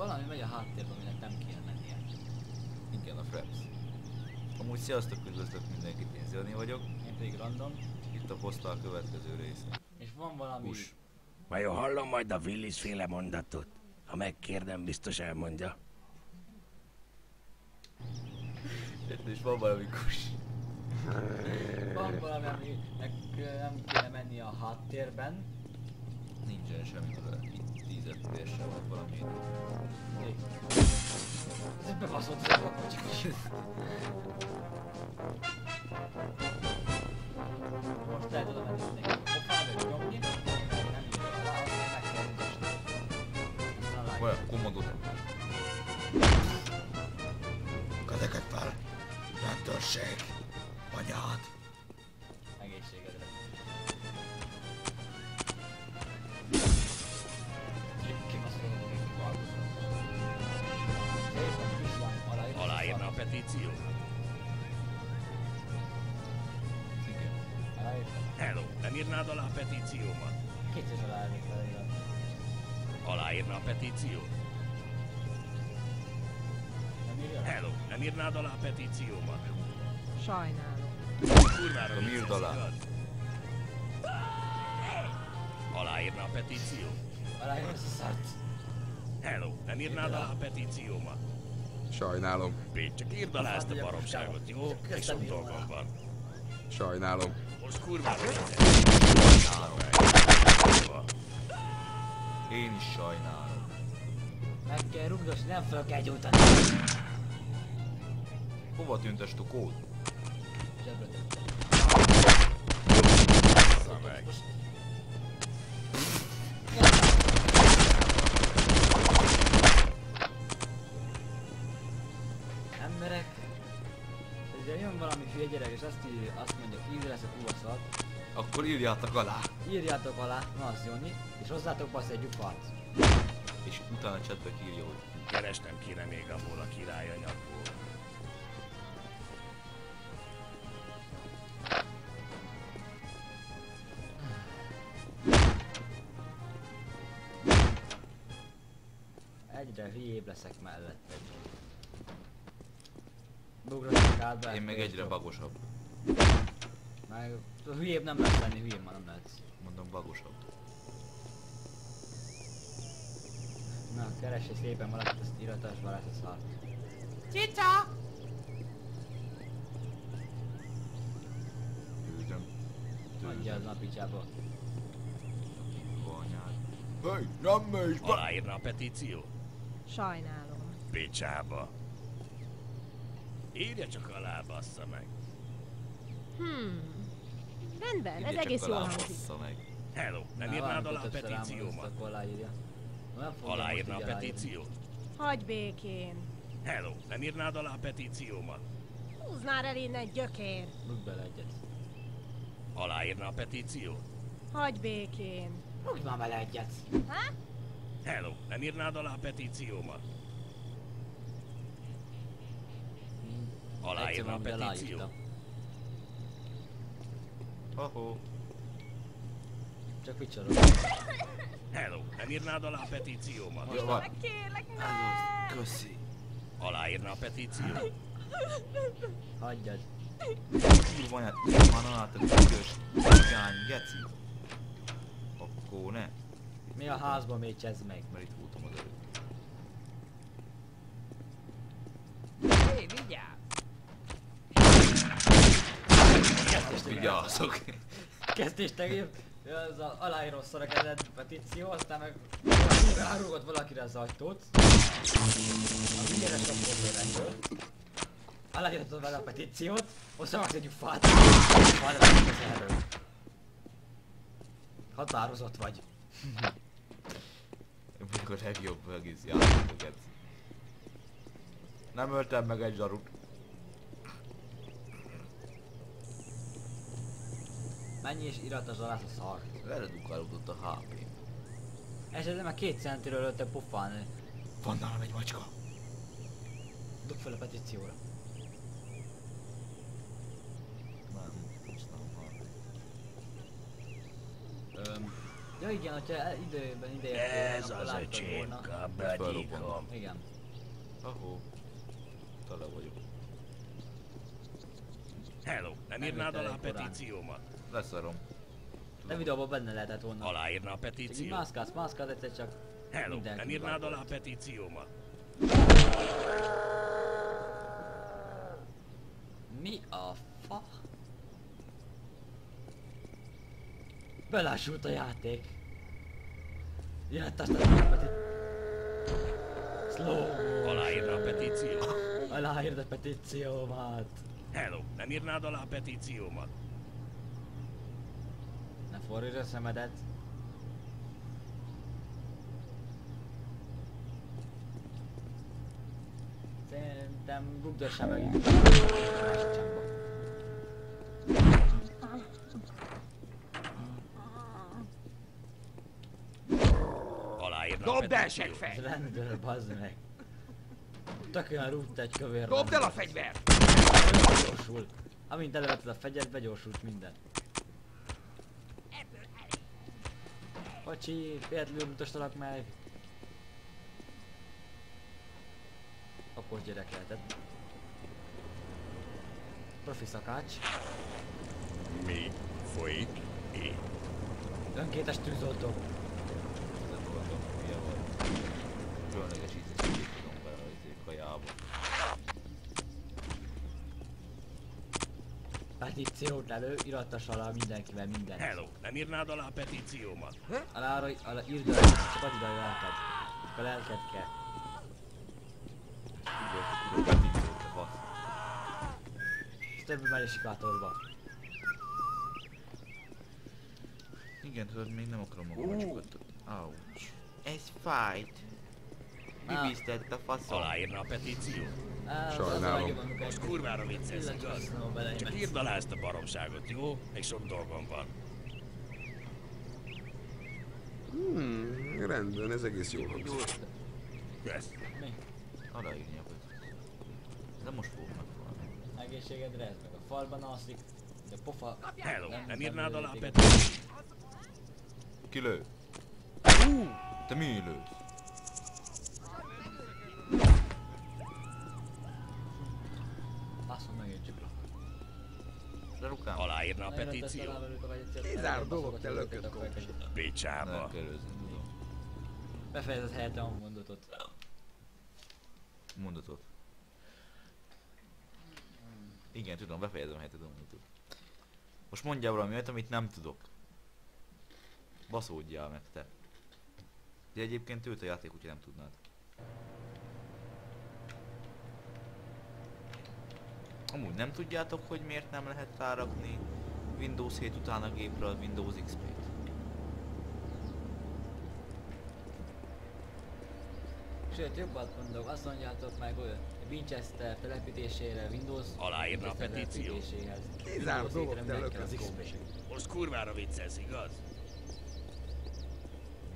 Valami megy a háttérben, aminek nem kéne mennie. Igen, a Fraps. Amúgy sziasztok, üdvözlök mindenkit, én Zilni vagyok. Én pedig random. Itt a posztál következő része. És van valami... Hús. Vajon hallom majd a Willis féle mondatot? Ha megkérdem, biztos elmondja. És van valami kus. Van valami, aminek nem kéne mennie a háttérben. Nincsen semmi. Itt 10 fps van valami. Még. Ez bebaszott az a kocsi. Most lehet oda menni neki a pofába, vagy nyomni. Nem írja alá, azt meg kell mutasni. Aztán látjuk. Olyan, kommandó. Kadeket fel! Rendőrség! Anyád! Aláírna petíció? Igen. Hello, nem írnád alá a petíciómat? Kétszer is aláírta. Aláírna a petíció? Nem írja? Hello, nem írnád alá a petíciómat? Sajnálom. Kurvára Akkor írd alá. Aláírna a petíció? Aláírta a szart. Hello, nem írnád alá a petíciómat? Sajnálom, Pécs, csak írd alá ezt a baromságot, jó? És sok dolgom van. sajnálom. Most kurvára. Én is sajnálom. Meg kell rugdosni, nem fel kell gyújtani. Hova tűnt a kód? Zsebre tettem. Most gyerek és azt, írja, azt mondja, hogy lesz a kuvaszat, Akkor írjátok alá. írjátok alá, na az Joni, és hozzátok basz egy gyufát. És utána chatbe írja, hogy Keresnem kéne még abból a királyanyagból. Egyre hülyébb leszek mellette. Be. én meg egyre bagosabb. Meg hülyébb nem lehet lenni, hülyébb már nem lehet. Mondom bagosabb. Na, keresj szépen valakit, azt iratas varázs a szart. Küldöm. Adja az napicsába. Anyád. Hey, nem megy be! Aláírna a petíció? Sajnálom. Picsába. Írja csak alá, bassza meg. Hmm. Rendben, ez egész jól hangzik. meg. Hello, nem írnád alá a petíciómat? Aláírna a petíciót? Hagyj békén. Hello, nem írnád alá a petíciómat? Húzz már el innen, gyökér. Rúgj bele egyet. Aláírna a petíciót? Hagyj békén. Rúgj már bele egyet. Ha? Hello, nem írnád alá a petíciómat? Aláírna a aláírta. Ahó. Csak vicsorog. Hello, nem írnád alá a petíciómat? Jó van. Kérlek, ne! Köszi. Aláírna a petíciót? Hagyjad. Kurva anyád, írj már alá, te büdös cigány, geci. Akkor ne, Mi a házba mécsezd meg? mert itt voltam az előtt. Hé, vigyázz! Vigyázzok. Kezdést tegél. Az a aláíró ellen petíció, aztán meg rárugott valakire az ajtót. A hülyéres a rendőr. Aláírtad vele a petíciót, most raksz egy fát. Fát raksz erről. Határozott vagy. Mikor legjobb egész játékokat. Nem öltem meg egy zsarut. Menj és irat az alá a szar. Leredukálódott a HP. Esetleg már két centiről lőtte pofán. Van nálam egy macska. Dugd fel a petícióra. Nem, most nem van. Öm, Ja igen, hogyha időben ide Ez az öcsém, volna. kabadíkom. Igen. Ahó. Tele vagyok. Hello, nem Nem írnád alá a petíciómat? Leszarom. De videóban benne lehetett volna. Aláírna a Így petíciót? mászkálsz, mászkálsz, egyszer csak Hello, mindenki nem írnád alá a petíciómat? Mi a fa? Belássult a játék. Jött azt a játékot. Slow. Aláírna a petíciót? Aláírd a petíciómat. Hello, nem írnád alá a petíciómat? Ne fordítsd a szemedet. Szerintem rugdossa meg itt. Dobd el! Ez rendőr, bazd meg. Tök olyan rúgt egy kövér. Dobd el a fegyvert! Begyorsul. Amint elővetted a fegyert, begyorsult minden. Pacsi, véletlenül mutastalak meg. Okos gyerek lehetett. Profi szakács. Mi folyik itt? Önkéntes tűzoltó. Nem voltam, hülye vagy. Különleges ízét tudom bele az izé kajába. Petíciót elő, iratas alá mindenkivel mindent. Hello, nem írnád alá a petíciómat? Alá arra, alá írd el, csak add ide a lelked. Csak a lelked kell. Tudod, tudod, petíciót, basz. És többi megy a sikátorba. Igen, tudod, még nem akarom magamat csukatni. Ouch. Ez fájt. Á. Bibisztett a faszom. Aláírna a petíciót? Á, az Sajnálom. a legjobb, amikor egy Kurvára vicces, igaz? illatosznó bele Csak írd alá ezt a baromságot, jó? Még sok dolgom van. Hmm, rendben, ez egész jól hangzik. Ezt. Mi? Aláírni a petíciót. De most fogok megfalni. Egészségedre ez meg a falban alszik. De pofa... Hello, nem nem írnád alá a téged. petíciót? Ki lő? Te mi lősz? Petíciót? Kizár dolog, te lökött Picsába. Befejezett helyetlen a mondatot. Mondatot. Igen, tudom, befejezem helyetlen a mondatot. Most mondjál valami olyat, amit nem tudok. Baszódjál meg te. De egyébként őt a játék, úgyhogy nem tudnád. Amúgy nem tudjátok, hogy miért nem lehet rárakni Windows 7 után a gépre a Windows XP-t? Sőt, jobbat mondok, azt mondjátok meg olyan Winchester telepítésére, Windows Aláírna a petíciót? telepítéséhez. Kizár Windows dolog, 7-re te kell az XP. Most kurvára vicces, igaz?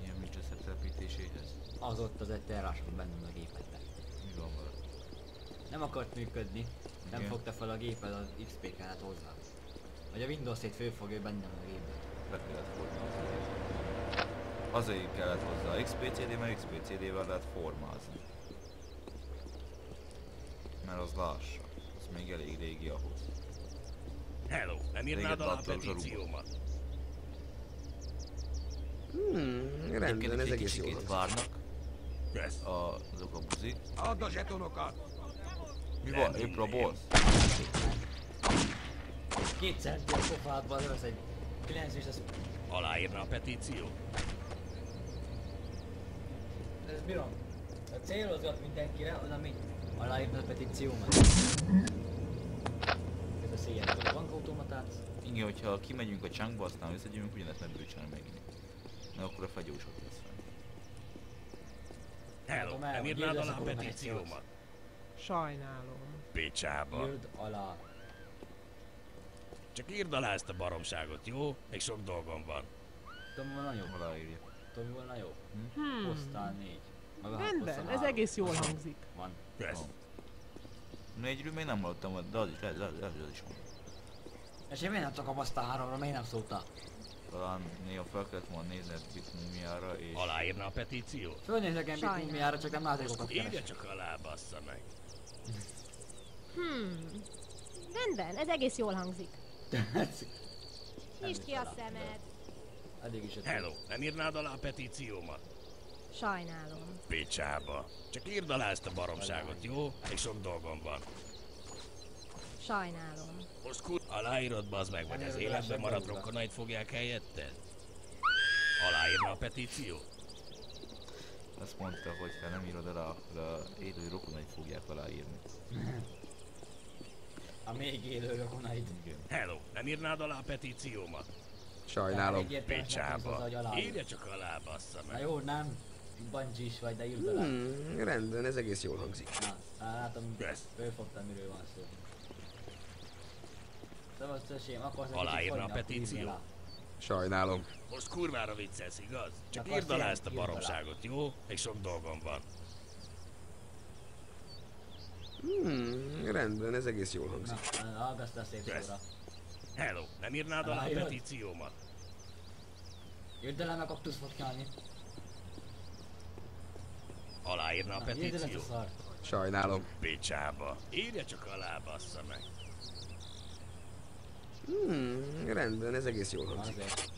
Milyen Winchester telepítéséhez? Az ott az egy terráson benne a gépedben. Mi van vele? Nem akart működni, nem Igen. fogta fel a géped az XP kellett hozzá. Vagy a Windows 7 főfogja benne van a gépben. Be kellett formázni. Azért kellett hozzá XPCD, mert XPCD-vel lehet formázni. Mert az lássa. Az még elég régi ahhoz. Hello, nem írnád alá a petíciómat? Hmm, rendben, ez egész jól várnak Ezt. a, azok a buzik. Add a zsetonokat! Mi van? Épp a boss? Két centi a pofádban, az egy 9 és ez, Aláírna a petíciót? ez bírom. A célozgat mindenkire, az ami aláírna a petíciómat. Ez a széjjel a bankautomatát. Igen, hogyha kimegyünk a chunkba, aztán visszagyűjünk, ugyanezt meg tudjuk csinálni megint. Mert akkor a fagyósok lesz fenn. Hello, nem írnád alá a petíciómat? Sajnálom. Picsába. Írd alá. Csak írd alá ezt a baromságot, jó? Még sok dolgom van. Tudom, mi volna jó? Aláírja. Tudom, mi volna jó? Hmm. Posztál négy. Meg a Rendben, ez egész jól hangzik. Van. Ezt. Négyről még nem hallottam, de az is, lehet, hogy az is van. És én miért nem csak a posztál háromra, miért nem szóltál? Talán néha fel kellett volna nézni a Big Mumiára és... Aláírna a petíciót? Fölnézek én. Bitmumiára, csak nem játékokat Írja keresek. csak alá, bassza meg. Hmm. Rendben, ez egész jól hangzik. Tetszik. Nyisd ki a szemed. Eddig is. Hello, nem írnád alá a petíciómat? Sajnálom. Picsába. Csak írd alá ezt a baromságot, jó? Még sok dolgom van. Sajnálom. Most kur... Aláírod, bazd meg, vagy az életben maradt rokonait fogják helyetted? Aláírna a petíciót? Azt mondta, hogy ha nem írod el, akkor a élő rokonait fogják aláírni. A még élő rokonaid. Hello, nem írnád alá a petíciómat? Sajnálom. Picsába. Írja csak alá, bassza Na meg. jó, nem. Bungee is vagy, de írd alá. Hmm, rendben, ez egész jól hangzik. Na, látom, Yes. fölfogtam, miről van szó. Szösém, akkor az egy Aláírna a alá. Sajnálom. Most kurvára viccelsz, igaz? Csak írd alá ezt a baromságot, jó? Még sok dolgom van. Hmm, rendben, ez egész jól hangzik. Na, hallgass a szép Yes. szóra. Hello, nem írnád alá a petíciómat? Írd el, meg tudsz fotkálni. Aláírna a szart. Sajnálom. Picsába. Írja csak alá, bassza meg. Hmm, rendben, ez egész jól hangzik. Azért.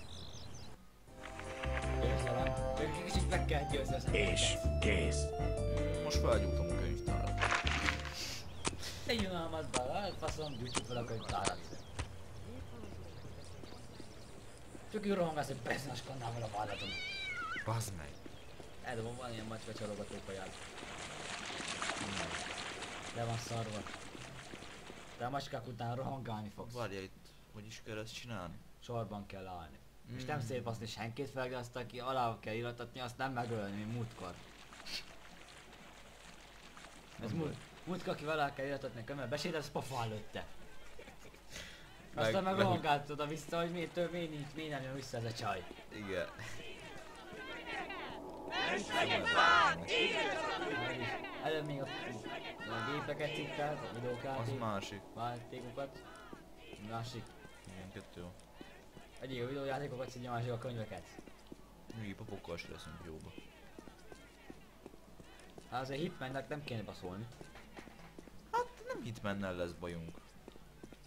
Győzelem. Kicsit meg kell győzni És kész. Most felgyújtom. Ne nyilvánulmaz be, hát faszom, gyújtsuk fel a könyvtárat. Csak rohangász egy percnes kannával a vállaton. Bazd meg! Eldobom, van ilyen macska csalogató kaját. Le van szarva. De a macskák után rohangálni fogsz. Várja itt, hogy is kell ezt csinálni? Sorban kell állni. És Mm. nem szétbaszni senkit fel, de azt aki alá kell iratatni, azt nem megölni, mint múltkor. Ez múlt, múltkor aki alá kell iratatni, kömmel besétesz, pofa előtte. Meg- Aztán meg meg- oda vissza, hogy miért több, miért nincs, miért nem jön vissza ez a csaj. Igen. Előbb még a, a gépeket cikkelt, a Az videókártyát, másik. játékokat. Másik. Igen, kettő. Egyik a videójátékokat a másik a könyveket. Mi papokkal se leszünk jóba. Hát azért Hitmannek nem kéne baszolni. Nem Hitmannel lesz bajunk.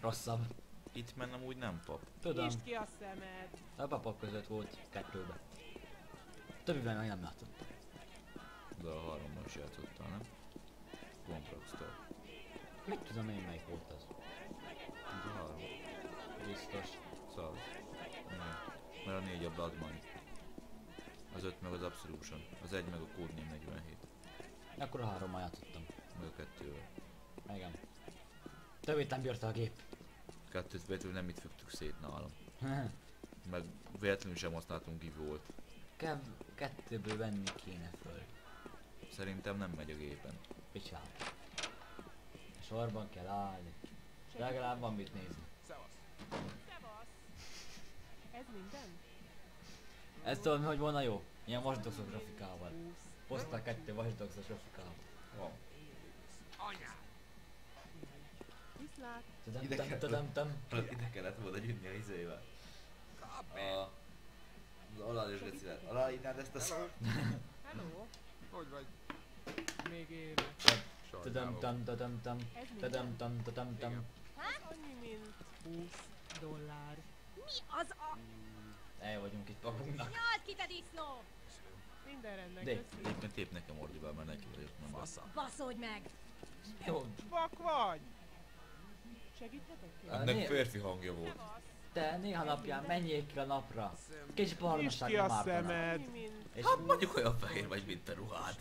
Rosszabb. Hitman amúgy nem pap. Tudom, Nyisd ki a szemed. a papok között volt kettőbe. Többiben meg nem látom. De a háromban is játszottál, nem? Compraxtál. Mit tudom én melyik volt az? Ez a három. Biztos. Száz. Igen. Mert a négy a Blood Money. Az öt meg az Absolution. Az egy meg a Codename 47. Akkor a hárommal játszottam. Meg a kettővel. Igen. Többit nem bírta a gép. Kettőt véletlenül nem itt fügtük szét nálam. Meg véletlenül sem használtunk Givolt. Kev kettőből venni kéne föl. Szerintem nem megy a gépen. Picsám. Sorban kell állni. Legalább van mit nézni. Ez minden? Ez tudod, hogy volna jó? Ilyen vasdoxos grafikával. Hoztak kettő vasdoxos grafikával. Van. Tudom, Ide kellett volna gyűjtni a izével. A... Az alárés gecilet. Aláírnád ezt a szót? Hello. Hogy vagy? Még élek. Tudom, tudom, tudom, tudom. Ez Tudom, minden? tudom, tudom, tudom. Annyi, mint 20 dollár. Mi az a... El vagyunk itt magunknak. Nyald ki, te disznó! Minden rendben, De-. Egyébként tép nekem ordival, mert neki vagyok, nem bassza. Baszódj meg! Jó, Vak vagy! Segíthetek? Ennek férfi hangja volt. te néha napján menjél ki a napra. Kis Nyisd barnaság a szemed! És Hát mondjuk olyan fehér vagy, mint a ruhád.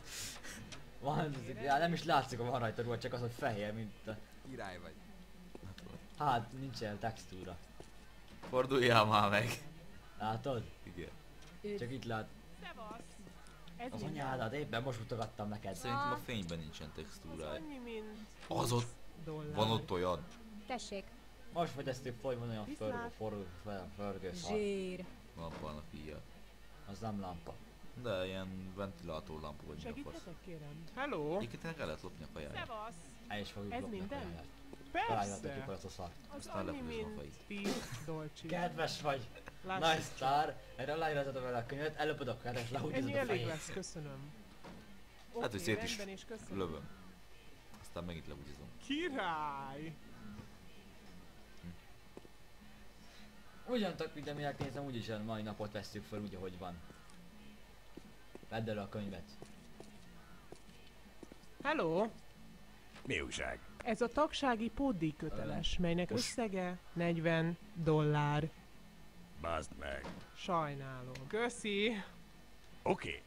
van, já, nem is látszik, hogy van rajta ruha, csak az, hogy fehér, mint a... Király vagy. Hát, nincsen textúra. Forduljál már meg. Látod? Igen. Csak itt lát. Az anyádat, éppen most mutogattam neked. Szerintem a fényben nincsen Az textúrája. annyi, mint Az ott, dollár. van ott olyan. Tessék. Most fogyasztjuk folyamon olyan forgó, fel- förgő. Zsír. Lampának ilyen. Az nem lampa. De ilyen ventilátorlampa vagy mi a fasz. Kérem? Hello? Egyébként el kellett lopni a kajáját. Szevasz! El is fogjuk Ez lopni a minden? találjátok ki Persze. a. Az a fejét. 10 dolcsi. Kedves vagy! Lássuk Nice sztár! Erre aláírhatod vele a könyvet, előbb a keres, lehúgyozod Ennyi a elég fejét. lesz, köszönöm. Hát, hogy szét is és. Lövöm. Aztán megint lehúgyozom. Király! Ugyan tök minek nézem, úgyis a mai napot vesszük fel úgy, ahogy van. Vedd elő a könyvet. Hello! Mi újság? Ez a tagsági pótdíj köteles, melynek most- összege 40 dollár. Bazd meg. Sajnálom. Köszi! Oké.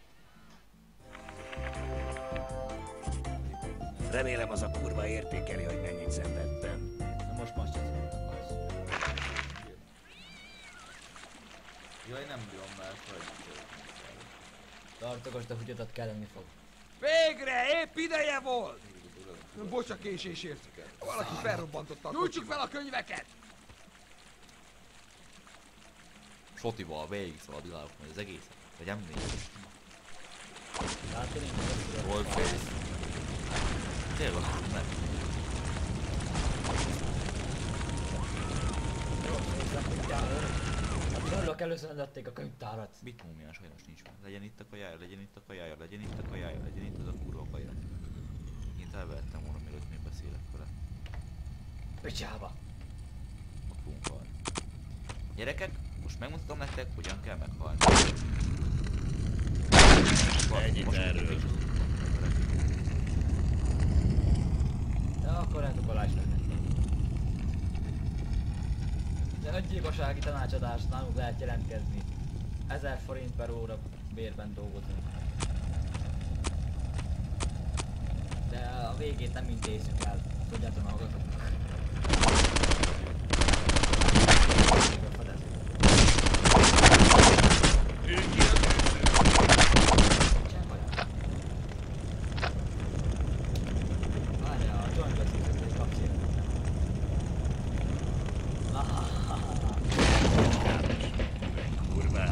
Remélem az a kurva értékeli, hogy mennyit szenvedtem. Na most most ez Jaj, nem bírom már, hogy... Tartogosd a hugyodat kelleni fog. Végre! Épp ideje volt! Bocs a késésért. Valaki felrobbantotta a Nyújtsuk fel a könyveket! Sotival végig szaladgálok majd az egészet. Vagy nem négy. Látod, én Volt face. Tényleg, nem. A trollok először a könyvtárat. Mit múmián sajnos nincs meg. Legyen itt a kajája, legyen itt a kajája, legyen itt a kajája, legyen itt az a kurva kaja. Én elvehettem volna, mielőtt még beszélek vele. Picsába. Fogunk halni. Gyerekek, most megmutatom nektek, hogyan kell meghalni. Ennyit erről. De akkor nem Balázs meg nektek. De öngyilkossági tanácsadás nálunk lehet jelentkezni. 1000 forint per óra bérben dolgozunk. De a végét nem intézzük el. Tudjátok. Nincsen baj. Várjál, a joint beszélgetői kapcsolat. Kurvára.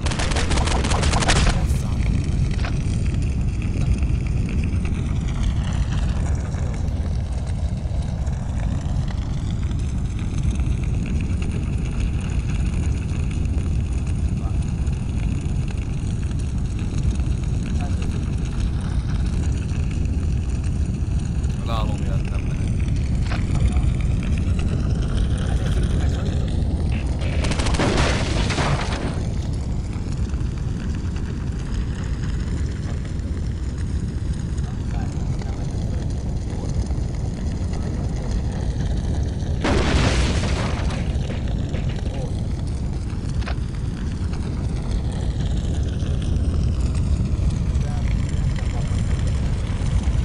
Lálom miatt nem mehet.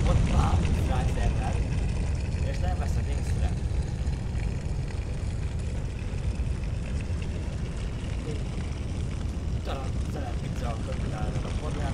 Ott már rájszerrel, és nem veszek észre. Talán szeret pizza a könyvtárral a formáton, És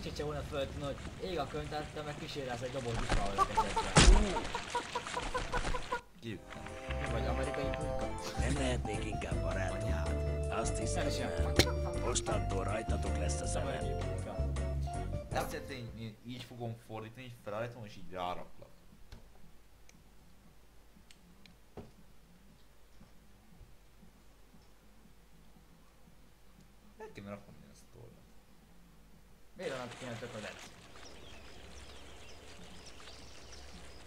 kicsit se volna föltűnő, hogy ég a könyvtárta, meg kísérelsz egy doboz disznóval a. Gyűjtem. Vagy amerikai pulyka. Nem lehetnék inkább barátnál. Azt hiszem, mostantól rajtatok lesz a szemem. Azt én így fogom fordítani, így felállítom és így ráraklak. El kéne rakom ilyen ezt tollat. Miért van kéne tök az edz?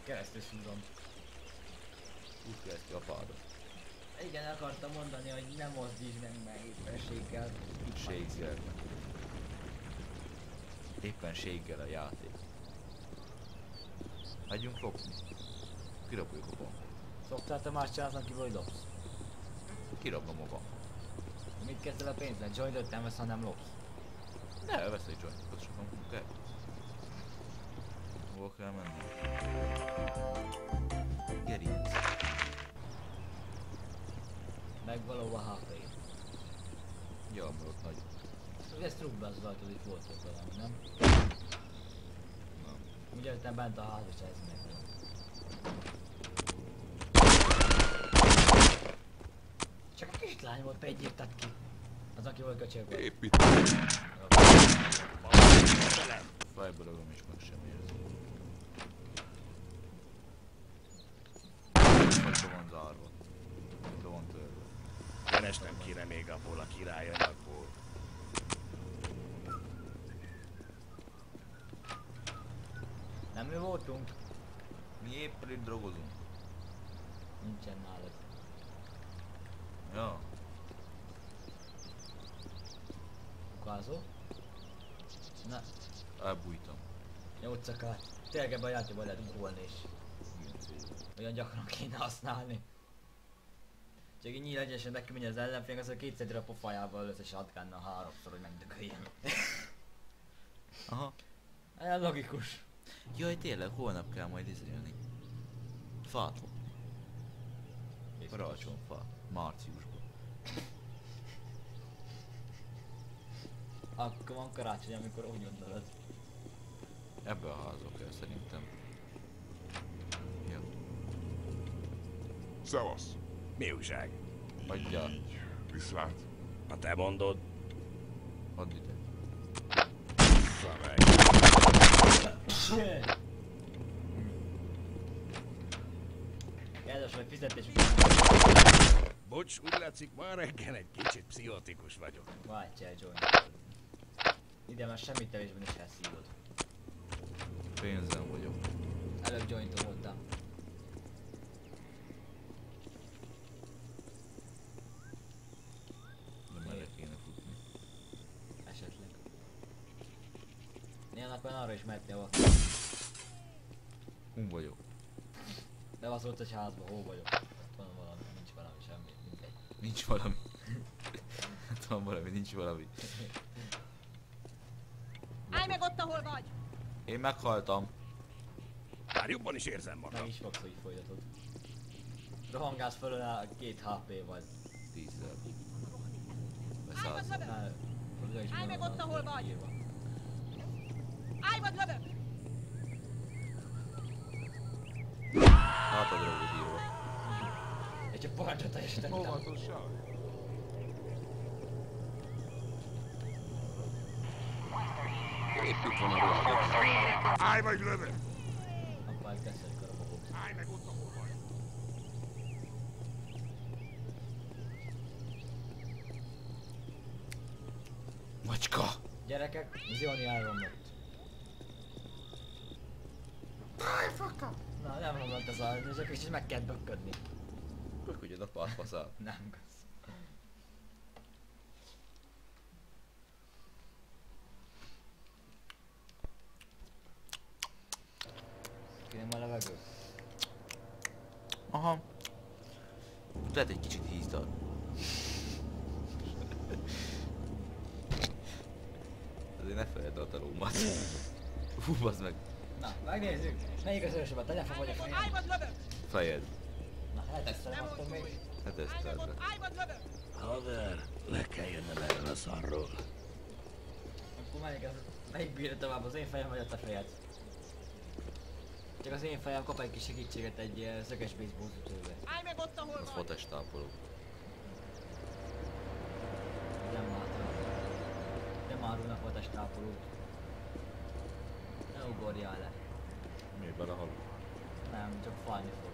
Keresztül szúrom. Úgy keresztül a pádat. Igen, akartam mondani, hogy nem mozdítsd meg meg éppenséggel. Séggel. Éppenséggel a játék. Hagyjunk lopni. Kirabuljuk a bankot. Szoktál te más csinálsz, aki vagy lopsz? Kirablom a bankot. Mit kezdesz a pénzzel? Joint nem vesz, hanem lopsz. Ne, vesz egy jointot, sokan kell. Hol kell menni? Gerinc. Meg valahova hp Ja, mert ott nagy. Az rajtad itt volt ott valami, nem? Nem. Ugye te bent a ház és ez meg. Csak egy kis lány volt, egy írtad ki. Az, aki volt köcsög volt. Épít. Fejbe ragom és meg sem érzem. Vagy be van zárva. Be van törve. Keresnem kéne még abból a királyanyagból. Nem mi voltunk? Mi éppen itt drogozunk. Nincsen nálad. Ja. Kukázó? Na, Elbújtam. jó cakár. Tényleg ebben a játékban lehet ugolni is. Olyan gyakran kéne használni. Csak így nyíl egyesen neki menj az ellenfél, az a kétszer a pofájával összes shotgunnal háromszor, hogy megdögöljen. Aha. Ez logikus. Jaj, tényleg, holnap kell majd izélni. Fát lopni. Karácsonyfát. Márciusban. Akkor van karácsony, amikor úgy gondolod. Ebbe a házba kell szerintem. Ja. Szevasz! Mi újság? Adjál. Viszlát. Ha te mondod, Add ide. Kedves vagy fizetés Bocs, úgy látszik, ma reggel egy kicsit pszichotikus vagyok. Váltja egy joint. Ide már semmit tevésben is elszívod. Pénzem vagyok. Előbb jointom voltam. De merre kéne futni. Esetleg. Olyan arra is valaki. Hun vagyok. De az volt egy házba, hol vagyok? Ott van valami, nincs valami, semmi, mindegy. Nincs valami. Hát van valami, nincs valami. Állj meg ott, ahol vagy! Én meghaltam. Már jobban is érzem magam. is fogsz, hogy folytatod. Rohangálsz fölül a két. Tízzel. Állj, vagy Beszállsz. oda is Állj meg ott, ahol vagy! írva. Állj, vagy lövök! Hátadra volt írva. Egy csak parancsot teljesítettem. Óvatosság. Épít van a ruhád. Állj vagy lövök! Akkor ez kezdődik a robogó. Állj meg ott, ahol vagy! Macska! Gyerekek, Zioni elromlott. Na, volt az a és akkor is meg kellett bökködni. Bökködjön a parfaszal. Nem, kösz. Kérem a levegő. Aha. Lehet egy kicsit hízdal. Azért ne feledd a talómat. fú bazd meg. Megnézzük. Melyik az erősebb, a telefon vagy a lövök! Fejed. Na, még. Hát ezt tedd ott, be. állj vagy lövök! Haver, le kell jönnöm erről a szarról. Akkor melyik, az, melyik bírja tovább, az én fejem vagy a te fejed? Csak az én fejem kap egy kis segítséget egy uh, szöges baseball ütőbe. Állj meg ott, ahol Az fotes tápoló. Nem látom. Nem árulnak a testápolót. Ne ugorjál le. Mi belehal? Nem, csak fájni fog.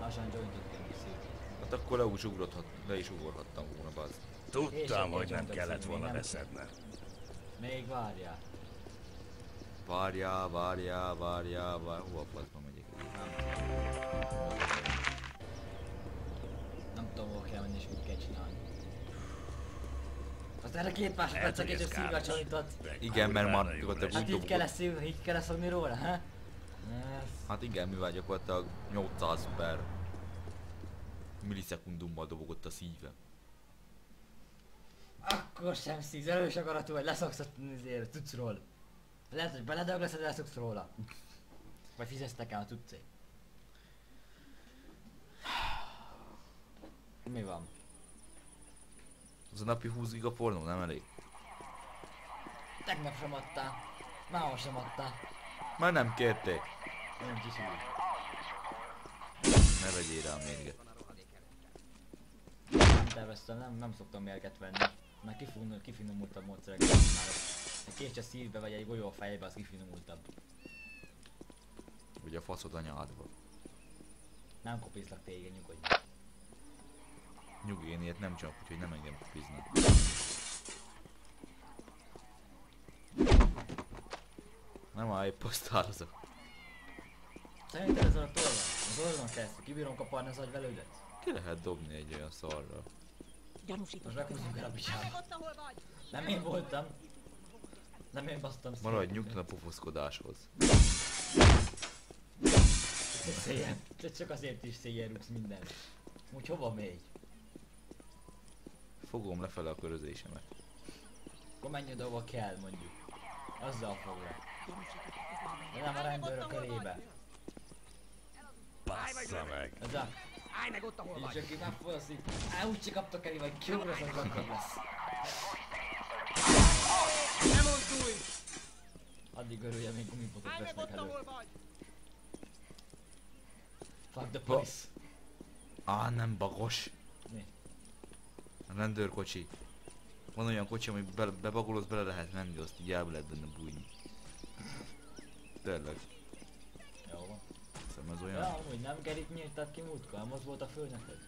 Lassan jointot kell kiszívni. Hát akkor le, is ugrothat, le is ugorhattam volna, bazd. Tudtam, hogy nem egy kellett volna nem? leszedned. Még várjál. Várjál, várjál, várjál, várjál. Hova faszba megyek? Nem tudom, hol kell menni és mit kell csinálni. Az erre két ez a szívra káros. csorított. Igen, mert már lesz. Hát így kell ezt szívni, így kell ezt fogni róla, ha? Hát igen, mivel gyakorlatilag 800 per millisekundummal dobogott a szíve. Akkor sem szíz, erős akaratú, hogy leszoksz a cuccról. Lehet, hogy beledög lesz, de leszoksz róla. Vagy fizetsz nekem a cuccé. Mi van? Az a napi 20 giga pornó nem elég? Tegnap sem adtál. Máma sem adtál. Már nem kérték. Nincs is úgy. Ne vegyél rá a mérget. Nem terveztem, nem, nem szoktam mérget venni. Mert kifinom, kifinomultabb módszereket használok. Egy kés a szívbe vagy egy golyó a fejbe, az kifinomultabb. Vagy a faszod anyádba. Nem kopizlak téged, nyugodj. Nyugi, én ilyet nem csak, úgyhogy nem engem kopiznak. Nem áll, épp posztálozok. Szerinted ez a torna? Az orron keresztül kibírom kaparni az agyvelődet? Ki lehet dobni egy olyan szarra? Gyanúsított Most meghúzzunk el a picsába. Nem én voltam. Nem én basztam szét. Maradj nyugton a pofoszkodáshoz. Széjjel. Te csak azért is széjjel rúgsz minden. Úgy hova megy? Fogom lefele a körözésemet. Akkor menj oda, ahova kell mondjuk. Azzal. Gyanúsított De nem a rendőrök körébe. Bassza meg. Ez a... Állj meg ott, ahol vagy! csak így megfordulsz így. Á, úgy se kaptok el, vagy kiugrasz, az akkor lesz. Nem mozdulj! Addig örülj, amíg gumipotot Állj meg vesznek ott, elő. ahol vagy! Fuck the police. Á, nem bagos. Mi? A rendőrkocsi. Van olyan kocsi, ami be, bebagolod, bele lehet menni, azt így el lehet benne bújni. Tényleg. Van. Hiszem ez Ja, olyan. amúgy nem Gerit nyírtad ki múltkor, az volt a főnököd?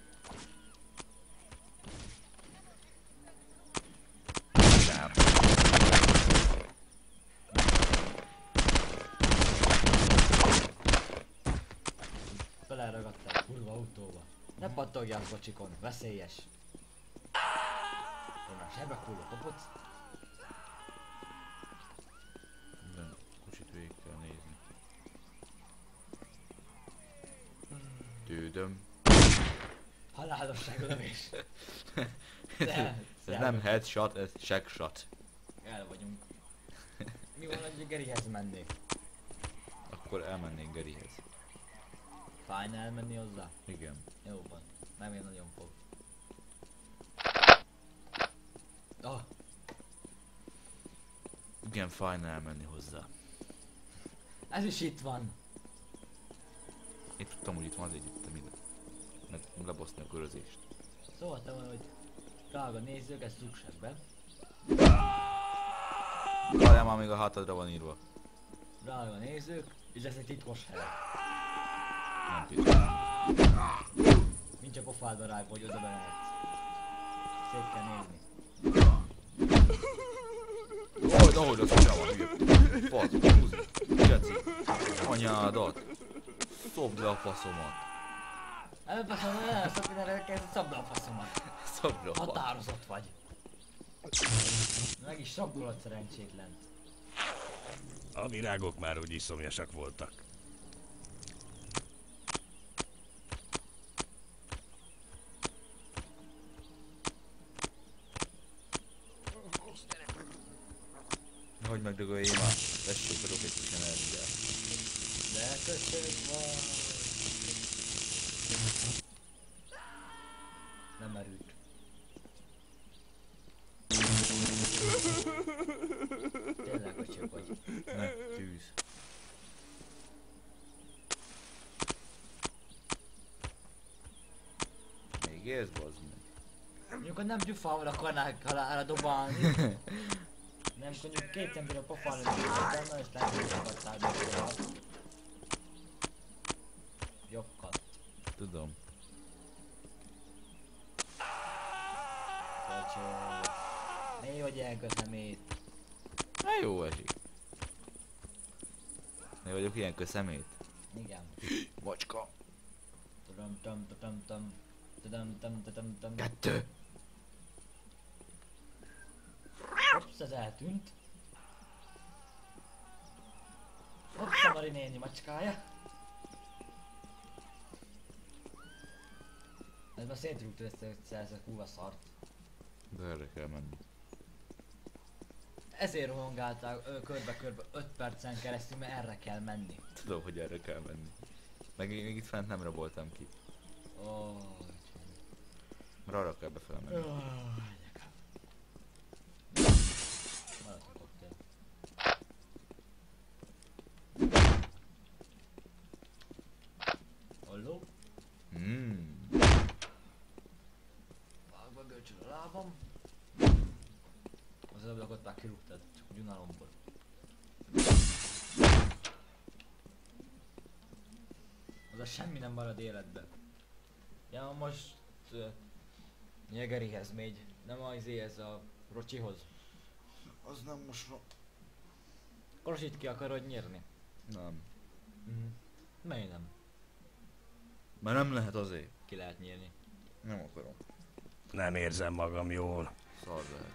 Egy kurva autóba. Ne pattogjál kocsikon, veszélyes. Onnan sebek hull a kopóc. Minden kocsit végig kell nézni. Tődöm. Halálosság lövés. Ez nem headshot, ez checkshot. El vagyunk. Mi van, hogy Gerihez mennék? Akkor elmennénk Gerihez. Fájna elmenni hozzá? Igen. Jó van. Nem én nagyon fog. Ah, Igen, fájna elmenni hozzá. ez is itt van. Én tudtam, hogy itt van, azért jöttem Meg lebaszni a körözést. Szóltam hogy drága nézők, ez be. Várjál már még a hátadra van írva. Drága nézők, és ez egy titkos hely. Nem tudom. Nincs a pofádba rágva, hogy oda bemehetsz. Szép kell nézni. Hogy, ahogy az a van, hülye. Fasz, húzni. Geci. Anyádat. Szobd le a faszomat. Előbb hogy nagyon sok mindenre elkezdett, szabd a faszomat. Szabd a Határozott vagy. Meg is sabdolod szerencsétlen. A virágok már úgyis szomjasak voltak. Hogy megdögöljem a testőt, a rokétus nem elvigyel. De köszönjük van! Nem erőt. Tényleg öcsök vagy. Ne, tűz. Még érsz, bazd meg? Hogy nem gyufával akarnák halára dobálni. nem, mondjuk két centire pofálni gyufával, és nem gyufával gyufával. Jobbat. Tudom. Köcsög. Mi vagy elköszem itt? Na jó esik. Mi vagyok ilyen köszemét? Igen. Macska. Tudom, tudom, tudom, tudom. Tudom, tudom, tudom, tudom. Kettő. Hops, ez eltűnt. Hops, a Mari néni macskája. Ez már szétrúgtad ezt a, ezt a kurva szart. De erre kell menni. Ezért rohangáltál ö, körbe-körbe 5 percen keresztül, mert erre kell menni. Tudom, hogy erre kell menni. Meg még itt fent nem raboltam ki. Oh, Mert arra kell befele menni. Maradt a koktél. Halló? Mmm. Vágva görcsöl a lábam. Az ablakot már kirúgtad, csak úgy unalomból. Az a semmi nem marad életben. Ja, most... Uh, Jegerihez megy, nem az ez a Rocsihoz. Az nem most... Korosít ki akarod nyírni? Nem. Mhm. Miért nem? Mert nem lehet azért. Ki lehet nyírni. Nem akarom. Nem érzem magam jól. Szar lehet.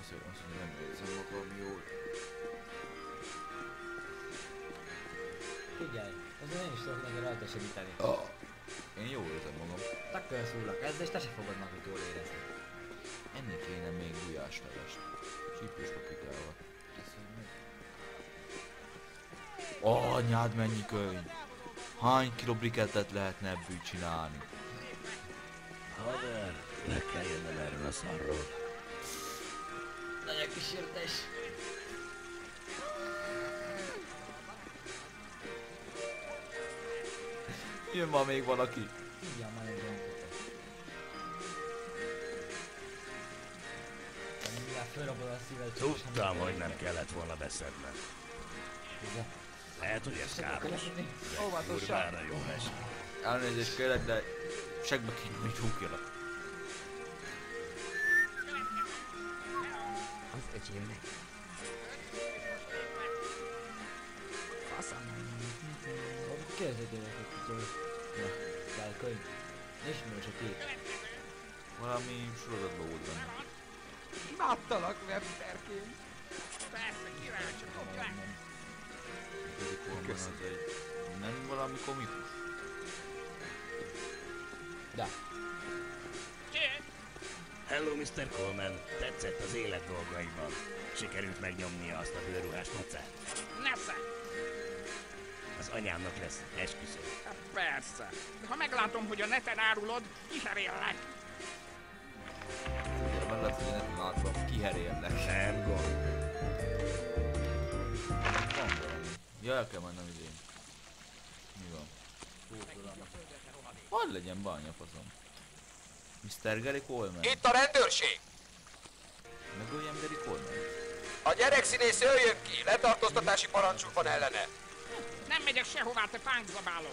Azt mondja, azt mondja, nem érzem magam jól. Figyelj, én is tudok neki rajta segíteni. Ah. Én jól érzem magam. Takkel szúrlak ezzel, és te se fogod magad jól érezni. Enni kéne még gulyáslevest. Csípős paprikával. Ó, anyád mennyi könyv! Hány kiló brikettet lehetne ebből csinálni? Haver, le kell jönnöm erről a szarról. Nagyon kísértés. Jön ma még valaki. Igen, már egy Tudtam, hogy nem kellett volna beszednem. tudja. Lehet, hogy ez káros. Óvatosan. Jó esik. Elnézést kérek, de segbe kéne, hogy rúgjalak. Az öcsémnek. Faszom. Kérdezzék hogy Ja, kell könyv. Ismerős a kép. Valami sorozatban volt benne. Imádtalak websterként. Persze, kíváncsi nem. Köszönöm. Az egy... Nem valami komikus? De, Hello, Mr. Coleman. Tetszett az élet dolgaiban. Sikerült megnyomnia azt a bőrruhás macát. Nesze! Az anyámnak lesz esküszöm. Hát persze. De ha meglátom, hogy a neten árulod, kiheréllek. Ugye, meg lehet, hogy nem látom. Kiherélnek. Nem gond. Ja, el kell mennem idén. Mi van? Hadd legyen bánya faszom. Mr. Gary Coleman. Itt a rendőrség! Megöljem Gary Coleman. A gyerekszínész jöjjön ki, letartóztatási parancsuk van ellene. Nem megyek sehová, te pánkzabáló.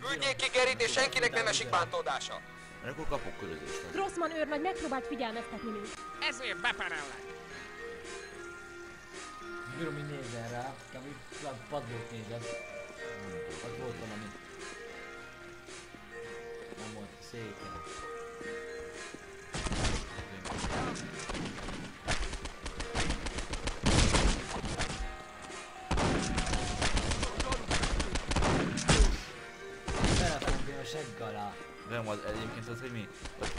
Küldjék ki Gerit, és senkinek nem esik bántódása. Akkor kapok körözést. Grossman őrnagy megpróbált figyelmeztetni minket. Ezért beperellek. így nézzen rá, kb. padlót nézed. Ott volt valami. Nem volt szépen. Belefogja a segg alá. Nem, az egyébként az hogy mi?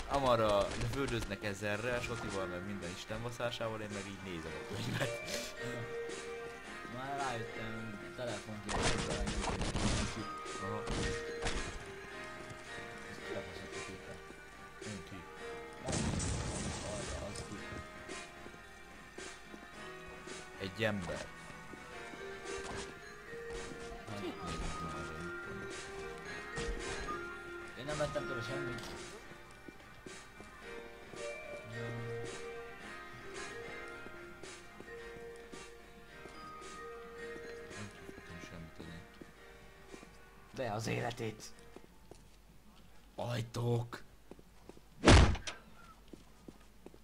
Amarra földöznek ezerrel, Sotival, meg minden istenvaszásával, én meg így nézem a könyvet. Már rájöttem, telefon kívül, meg nem tudom, ki. Aha. Ezt lefaszott az életét. Ajtók!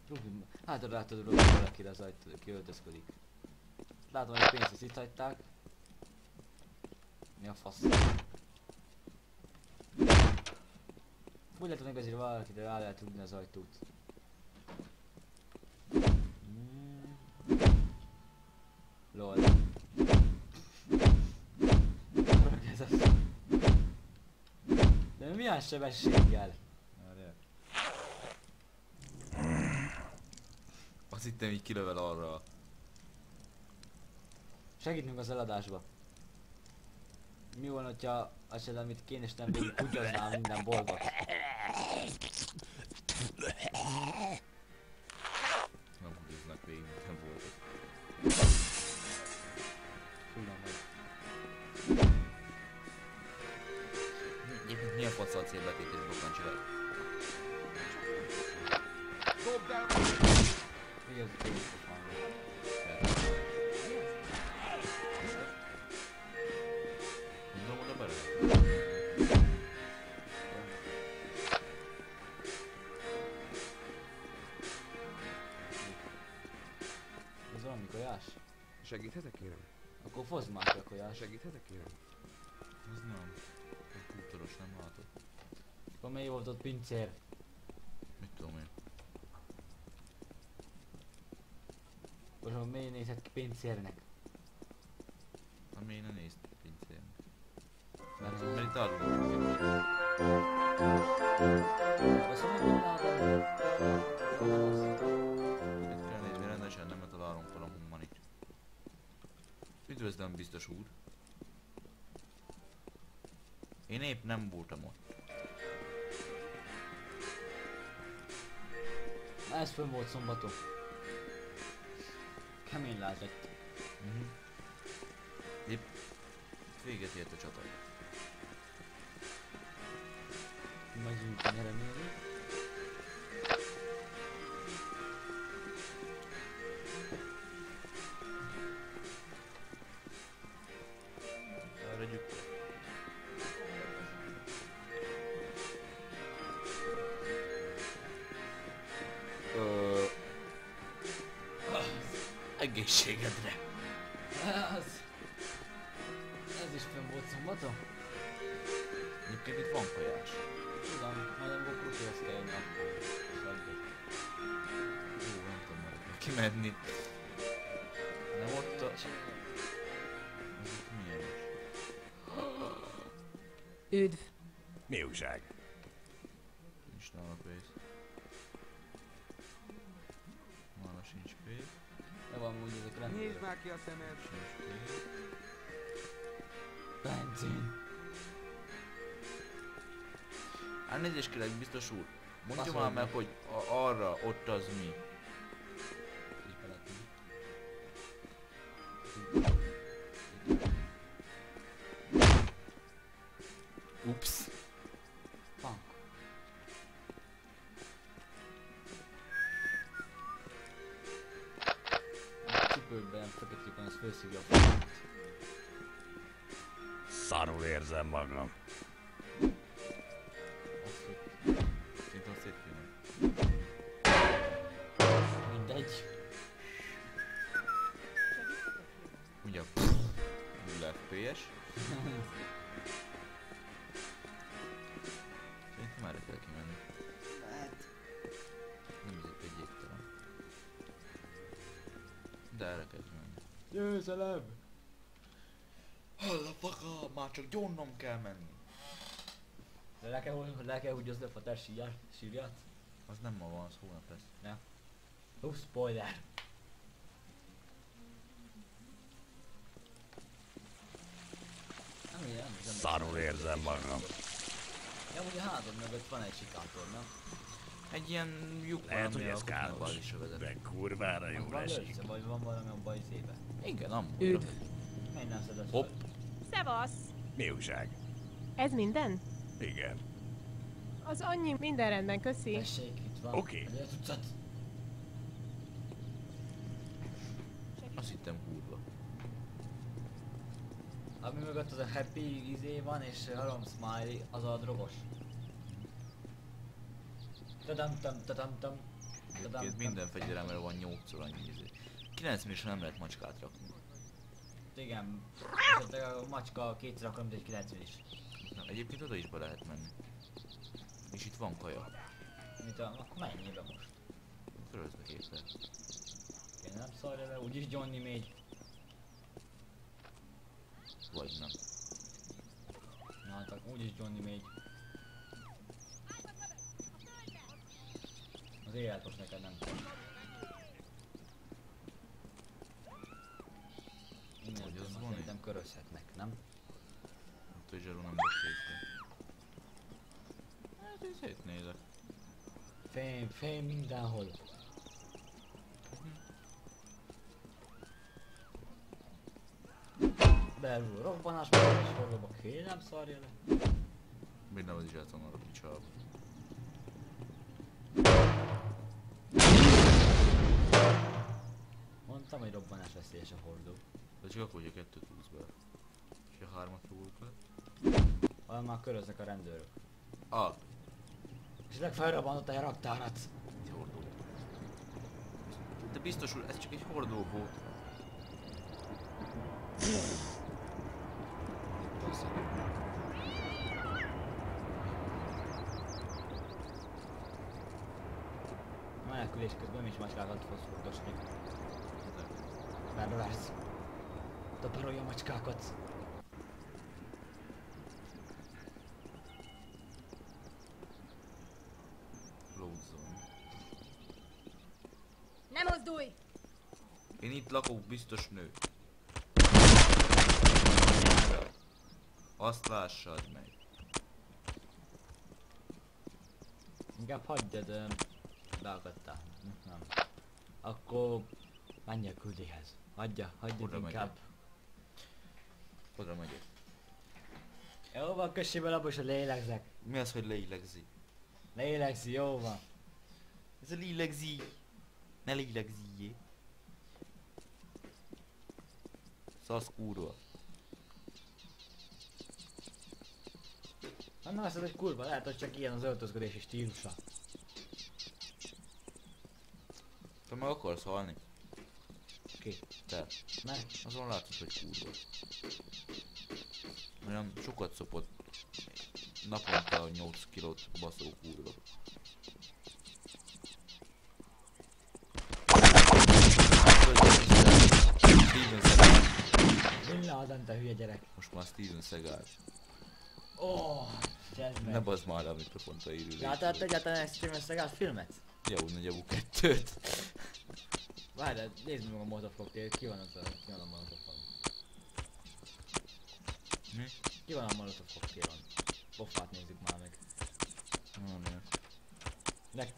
Rúgj, hát oda látod, hogy valakire az ajtó, ki öltözködik. Látom, hogy a pénzt azt itt hagyták. Mi a fasz? Úgy látom, hogy azért valakire rá lehet rúgni az ajtót. Sebességgel? Azt hittem így kilövel arra. Segítünk az eladásba. Mi van, hogyha azt sem, amit kéne, és nem végig kutyaznál minden boltot? Ez valami tojás? Segíthetek kérem? Akkor fozd már a tojás. Segíthetek kérem? Ez nem. A kultúros nem látod. Akkor mely volt ott pincér? Mit tudom én. Most akkor mely nézhet ki pincérnek? Ami én ne nézd pincén. Mert Mert itt arról van. Azt mondom, hogy. Itt kell nézni rendesen, nem találom fel a hummanit. Üdvözlöm, biztos úr. Én épp nem voltam ott. Na ez fönn volt szombaton. Kemény lehetett. Mhm. Épp véget ért a csata. Megyünk nyeremélni. Tudom, majd amikor krusihoz kell addig. Jó, nem tudom már kimenni. Nem ott a... Ez itt milyen is? Üdv. Mi újság? Nincs nála pénz. Nála sincs pénz. De van úgy ezek rendben. Nézd már ki a szemed! Sincs pénz. Benzin. Elnézést kérek, biztos úr. Mondja már meg, hogy arra, ott az mi. Győzelem! Halla faka, már csak gyónnom kell menni. De le kell, le kell húgyozni a fater sírját? sírját? Az nem ma van, az hónap lesz. Spoiler. Nem ilyen, nem nem- Szarul érzem magam. Ja, ugye a házad mögött van egy sikátor, nem? Egy ilyen lyuk van, Lehet, ami hogy a ez káros. De kurvára Az jól esik. vagy van valami a bajzébe? Igen, amúgy. Üdv. Hopp. Szevasz! Mi újság? Ez minden? Igen. Az annyi minden rendben, köszi. Tessék, itt van. Oké. Tucat. Azt hittem kurva. Ami mögött az a happy izé van, és hallom smiley, az a drogos. Tadam tam tadam tam. Tadam Egyébként tam. minden fegyveremre van 8-szor annyi izé. 90 is nem lehet macskát rakni. Igen. A macska kétszer akar, mint egy 90 is. Nem, egyébként oda is be lehet menni. És itt van kaja. Mit a, akkor menjél be most. Körözbe kétszer. Én nem szarja le, úgyis Johnny még. Vagy nem. Na hát úgyis Johnny még. Az élet most neked nem. Tudom, van szerintem körözhetnek, nem? Ott hogy zsaru nem lesz szétve. Hát én szétnézek. Fém, fém mindenhol. Belül robbanás, belül forróba, kérem szarja le. Miért nem az is játszom arra picsába? Mondtam, hogy robbanás veszélyes a hordó. De csak akkor, hogy a kettőt húz be. És a hármat rúgok le. Olyan már köröznek a rendőrök. Ah, És legfelrabbantott a raktárat. egy hordó. De biztos úr, ez csak egy hordó volt. Menekülés közben is macskákat fogsz furdosni. Pervers. Taparolja a macskákat. Nem mozdulj! Én itt lakok, biztos nő. Azt lássad meg. Inkább hagyjad, beakadtál. Nem. Akkor menj a küldihez. Hagyja, hagyjad Oda inkább. megyek. Oda megyek. Jó van, kössi bele abba a lélegzek. Mi az, hogy lélegzi? Lélegzi, jó van. Ez a lélegzi. Ne lélegziljé. Szasz kurva. Hát nem veszed, hogy kurva, lehet, hogy csak ilyen az öltözködési stílusa. Te meg akarsz halni? Ki? Te. Ne? Azon látod, hogy kurva. Olyan sokat szopott. Naponta 8 kilót baszó kurva. Steven Seagal. Bin Laden, te hülye gyerek. Most már Steven Seagal. Ó, oh. Ne bazd már a mikrofont a írülésről. Láttad egyáltalán egy Steven Seagal filmet? Jó, nagy abu kettőt. Várj, nézd meg a cocktail, ki van az a, ki van a Molotov Mi? Ki van a Molotov cocktailon? Poffát nézzük már meg. Nem, nem. De...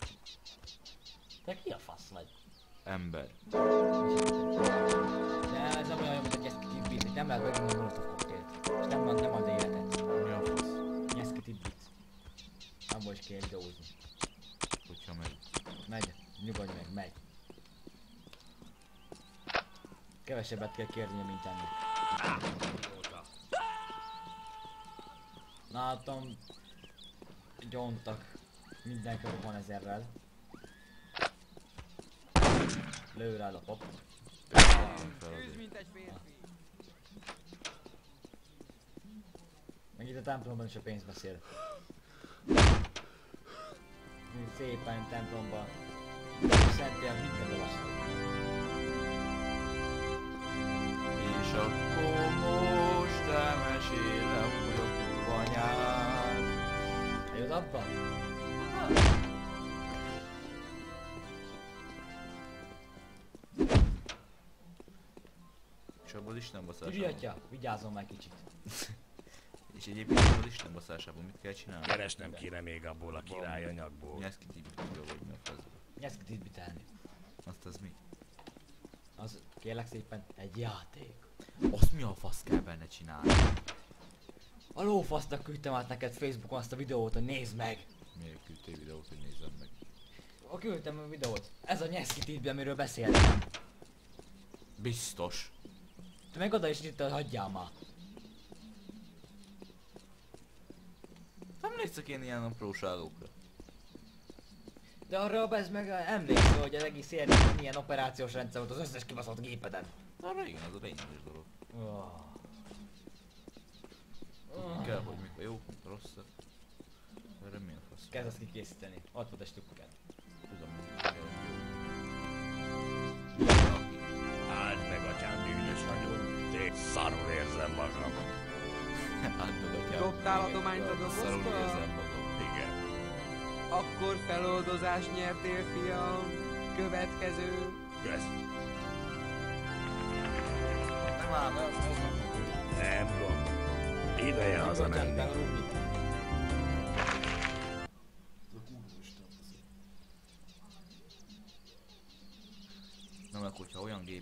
Te ki a fasz vagy? Ember. De ez nem olyan, mint a Nyeszki Tibbit, hogy nem lehet megvenni a Molotov cocktailt. És nem, ad- nem ad életet. Mi a fasz? Nyeszki Tibbit. Abból is kell videózni. Hogyha megy. Megy, nyugodj meg, megy. Kevesebbet kell kérnie, mint enni. Látom, gyontak mindenkor van ezerrel. Lő rá a férfi. Meg itt a templomban is a pénz beszél. Szépen templomban. Szentél mindent olvasnak. És akkor most elmesélem, hogy anyád abba? És az Isten Tibi baszásában. atya, vigyázzon meg kicsit. És egyébként az Isten baszásában mit kell csinálni? Keresnem kéne még abból a király anyagból. Nyesz ki Tibi, tudja, hogy mi a faszba. Nyezt titbitelni. Azt az mi? Az kérlek szépen egy játék. Azt mi a fasz kell benne csinálni? A lófasznak küldtem át neked Facebookon azt a videót, hogy nézd meg. Miért küldtél videót, hogy nézzem meg? A küldtem a videót. Ez a Nyeszki titbe, amiről beszéltem. Biztos. Te meg oda is nyitad, hagyjál már. Nem emlékszek én ilyen apróságokra. De arra ez meg emlékszel, hogy az egész érték milyen operációs rendszer volt az összes kibaszott gépeden. Arra igen, az a lényeges dolog. Oh. Tudni kell, hogy mik a jók, mik a rosszak. Erre mi a fasz? Kezd ezt kikészíteni. Ott volt a stükket. Tudom. Áld meg, atyám, bűnös vagyok. Té szarul érzem magam. Átmegadjál. Dobtál adományt a dobozba? Szarul érzem magam. Igen. Akkor feloldozás nyertél, fiam. Következő. Kösz. Nem áll, nem, nem. Nem gond. Ideje hazamenni. Megrúgni.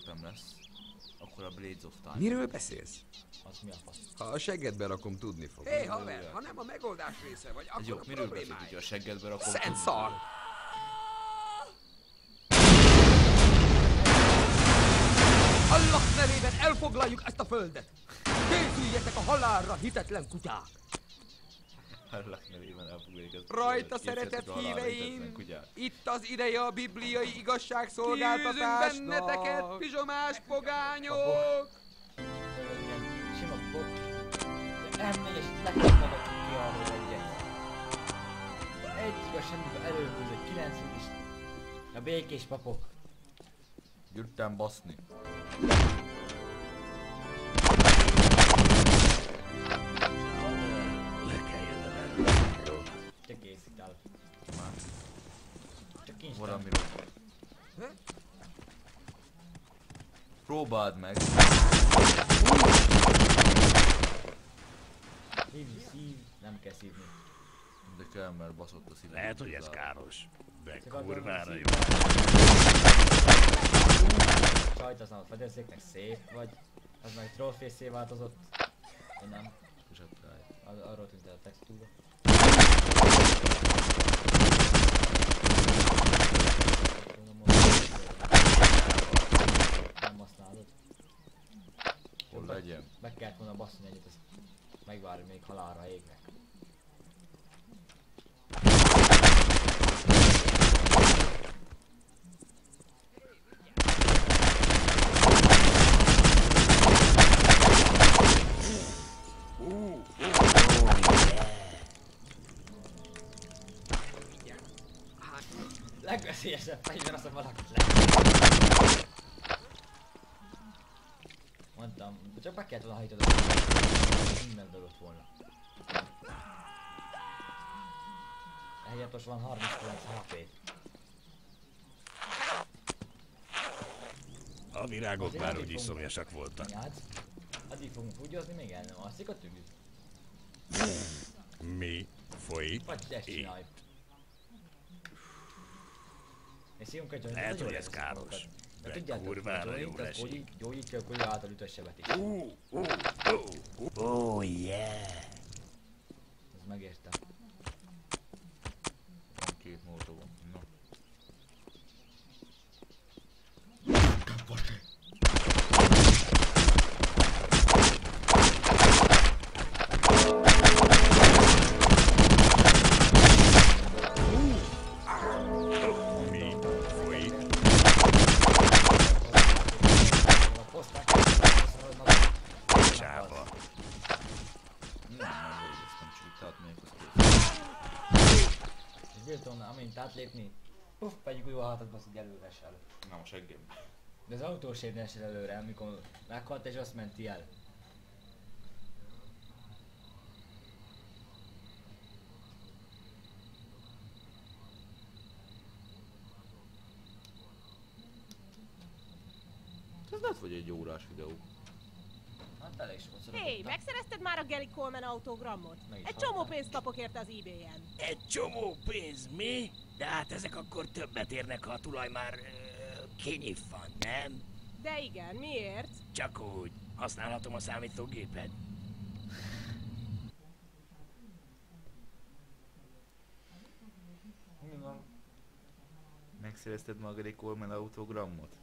Gépem lesz, akkor a Blades of Time. Miről beszélsz? Az mi a fasz? Ha a seggedbe rakom, tudni fog. Hé, hey, haver, ha nem a megoldás része vagy, Ez akkor jó, a miről beszélsz, hogyha a seggedbe rakom? Szent szar! Allah nevében elfoglaljuk ezt a földet! Készüljetek a halálra, hitetlen kutyák! Hallak nevében ezt. Rajta szeretett híveim! Itt az ideje a bibliai igazságszolgáltatásnak! Kiűzünk benneteket, pizsomás pogányok! Sima bok. M4 és lehetett magadjuk ki arról egyet. Egy a semmibe előhúzott, 90 is. A békés papok. Jöttem baszni. El. Már Csak kincs. valamiről. Próbáld meg. Szívj, szív, nem kell szívni. De kell, mert baszott a szívem. Lehet, hogy ez káros. De Csak akkor kurvára nem jó. Sajt aztán a fedezéknek szép vagy. Az meg trollfészé változott. Vagy nem. És ráj. Az, arról tűnt el a textúra. Tudom, hogy- Nem használod. Hol legyen? Meg kellett volna basszani egyet, ezt megvárni még halálra égnek. Legveszélyesebb fegyver az, ha valakit le. De csak be kellett volna hajtani. Minden dögött volna. Ehelyett most van 39 HP. A virágok már úgyis fogunk- szomjasak voltak. Nyádsz? Addig fogunk húgyozni, még el nem alszik a tűz. Mi folyik? Vagy ezt csinálj. És szívunk Lehet, hogy ez káros, magukat. De tudjátok, kurvára jó esik. gyógyít- gyógyítja a kólyó által ütött sebet is. Uh, uh, uh, oh yeah! Ez megértem. az így előresel. Nem a seggem. De az autó sem előre, amikor meghalt és azt menti el. Ez lehet, hogy egy órás videó. Elég sokat Hé, hey, megszerezted már a Gary Coleman autogramot? Is Egy csomó pénzt kapok érte az eBay-en. Egy csomó pénz, mi? De hát ezek akkor többet érnek, ha a tulaj már ö, kinyitvan, nem? De igen, miért? Csak úgy. Használhatom a számítógépet. Mi van? Megszerezted magad egy Coleman autogramot?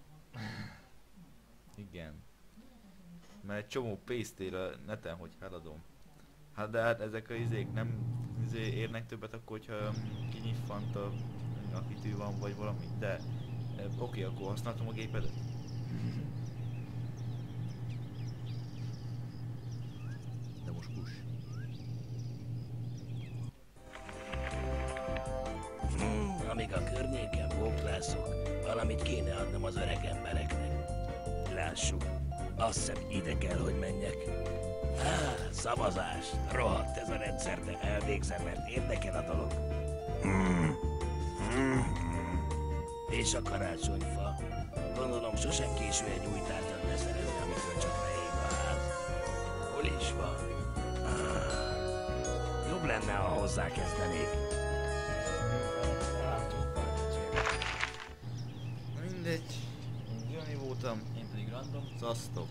Igen. Mert egy csomó pénzt ér a neten, hogy eladom. Hát de hát ezek a izék nem izé érnek többet akkor, hogyha kinyiffant a, a kitű van vagy valami, de e, oké, akkor használtam a gépedet. És a karácsonyfa. Gondolom sosem késő egy új tárgyat beszerezni, amikor csak leég a ház. Hol is van? Ah, jobb lenne, ha hozzákezdenék. Mindegy. Jani voltam. Én pedig random. Szasztok.